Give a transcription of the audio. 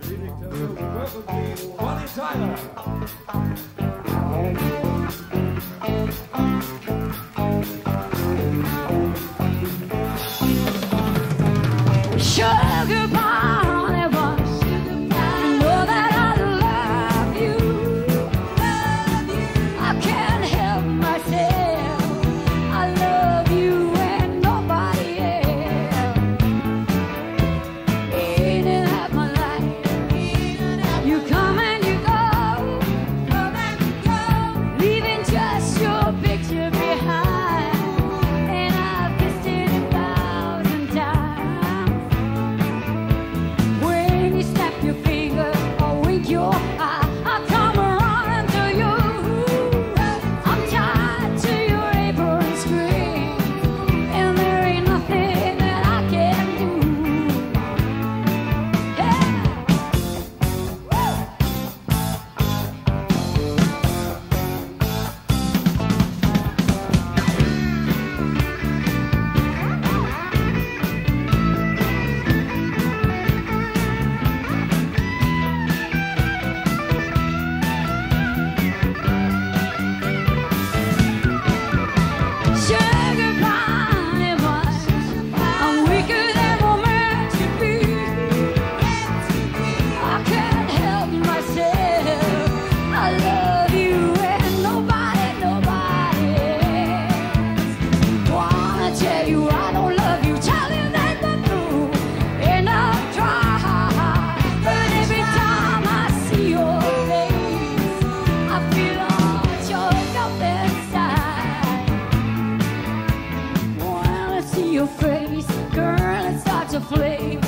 Good evening, Tokyo. We Bonnie Tyler. You come. sure your face, girl, it's such to flame.